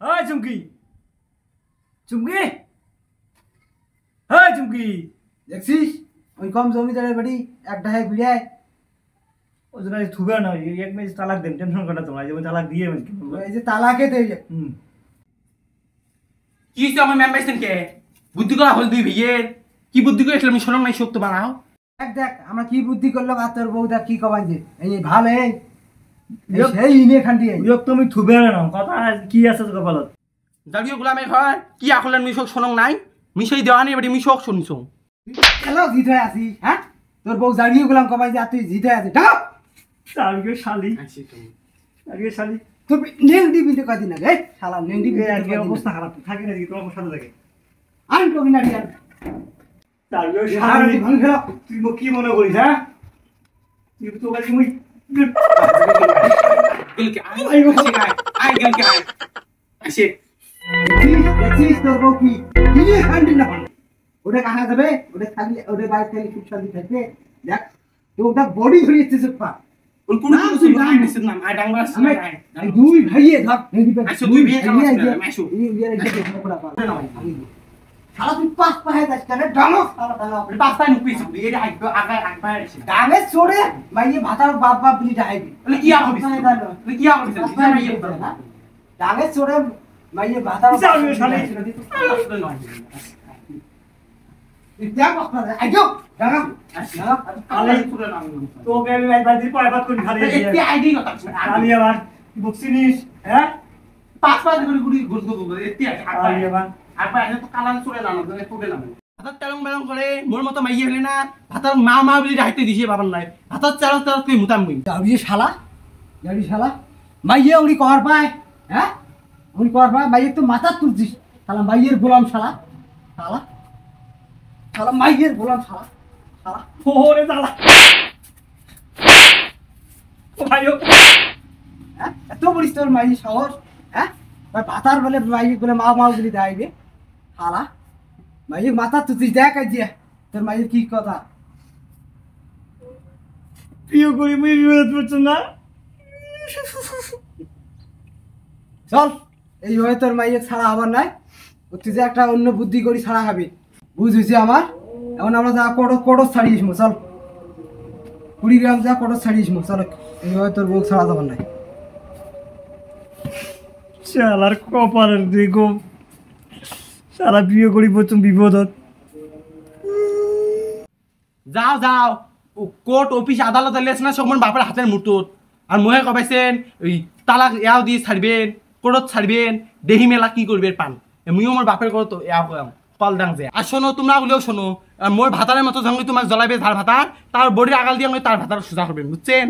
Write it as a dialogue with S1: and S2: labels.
S1: ওই চুমকি চুমকি হ্যাঁ চুমকি
S2: দেখছিস ওই কম জমিদারের বাড়ি এক ডাহে বিড়ায়
S1: ওই জন্য থুবে না এই এক মেজ তালাক দেন টেনশন করে না তোমরা যেমন তালাক দিয়ে
S2: এই যে তালাকে তো
S1: হুম
S3: কি হইছে আমার ম্যাম পাইছেন কে বুদ্ধি করা হল দুই ভাইয়ের কি বুদ্ধি করেছিল আমি শোনাম নাই শক্ত বানাও
S2: দেখ দেখ আমরা কি বুদ্ধি করলাম আর তোর বউদা কি কবাই যে এই ভালো এই। সেই ইনে এই
S1: ইয়ক তুমি থুবে না কথা কি আছে কপালত
S3: দাঁড়িয়ে গোলামে ঘর কি আকলেন মিশক শোনং নাই? মিশাই দেওয়া নেই বাড়ি মিশক শুনছো।
S2: হ্যালো জিত হয়ে আসিস হ্যাঁ তোর বউ দাঁড়িয়ে গেলাম কবাই যে আর তুই জিত হয়ে আসিস ঢাকা
S1: আজকে শালি আজকে শালি।
S2: তোর নেং দিবি তো কদিন আগে? শালা নেং দিবি
S1: এই আজকে অবস্থা খারাপ থাকে না কি তোমার সাথে থাকে
S2: আমি কবি না রিয়ান
S1: আজকে
S2: শালি।
S1: তুই মো- কি মনে করিস হ্যাঁ? তুই তো কাছে মুই
S3: গেলকে আই আই আই গেলকে আই আসে
S2: দেখছিস দেখছিস তোর বউ কি ইনে খান্ডি না ওটা কাহা যাবে ওটা খালি ওটা বাইরে খালি খুব শান্তি থাকবে দেখ তো ওটা বডি ধরিয়েছে সুপা
S3: কোন কোন
S2: নাম
S3: কিছু
S2: তুই
S3: নাই
S2: নাম।
S3: নিছেন না আই ডাংবাস
S2: আমি
S3: নাই
S2: এই দুই ভাইয়ে ধর নেং দিবে
S3: আইসো, দুই ভাইয়ে
S2: শালা তুই পাঁচ পাহে যাস কেন ডাঙো শালা ডাঙো
S3: পাঁচটা নুপিস এটা আই আগায় আগায় আসে
S2: ডাঙে চড়ে মাইয়ে ভাতার বাপ বাপ বলি ডাইবি
S3: বলে কি আবো বলে কি আবো
S2: ডাঙে চড়ে মাইয়ে ভাতার
S1: কিসে আবি শালি?
S2: ডাঙা
S1: তোকে আমি আবার বকছিনিস হ্যাঁ?
S3: পাঁচ পাঁচ করে গুড়ি ঘুরতে আছে
S1: আবার
S3: এনে তো কালান ফুটে ভাতার তেলং বেলং করে মোর মতো মাইয়ে হলে না ভাতার মা মা বলি হাইতে দিছে বাবার নাই। ভাতার চাল চাল তুই মুতাম মুই
S2: যাবি শালা যাবি শালা মাইয়ে উনি কর পায় হ্যাঁ উনি কর পায় মাইয়ে তো মাথা তুলছিস শালা মাইয়ের গোলাম শালা শালা। শালা মাইয়ের গোলাম শালা শালা।
S1: ওরে জ্বালা ও ভাইও।
S2: হ্যাঁ এত বলিস তোর মাইয়ের সাহস হ্যাঁ ওই ভাতার বলে মাইয়ে বলে মা মা বলি দেয়বে শালা মাইয়ে মাথা তুলছিস দেখ দিয়ে তোর মাইয়ের কি কথা
S1: প্রিয় করি মুই বিরোধ করছ না
S2: চল এই হয়ে তোর মাইয়ের ছাড়া আবার নাই তুই যে একটা অন্য বুদ্ধি করি ছাড়া খাবি বুঝ হয়েছে আমার এখন আমরা যা কোটো কোটো ছাড়িয়েছ চল কুড়ি গ্রাম যা কোটো ছাড়িয়েছ চল এইভাবে তোর বউ ছাড়া যাবার নাই
S1: শালার কপালের দেখো সারা বিয়ে করি প্রথম বিপদত।
S3: যাও যাও। কোর্ট অফিস আদালত এলে না সব বাপের হাতের মুঠোত আর মহে কবাইছেন ওই তালাক ইয়াও দিয়ে ছাড়বেন কোর্টত ছাড়বেন দেহি মেলা কি করবে পান মুইও মোর বাপের করত ইয়াও কয়াম কল দাং যে। আর শোনো, তোমরা হলেও শোনো মোর ভাতারের মতো সঙ্গে তোমাক জ্বলাবে যার ভাতার তার বডির আগাল দিয়ে আমি তার ভাতার সোজা করবেন বুঝছেন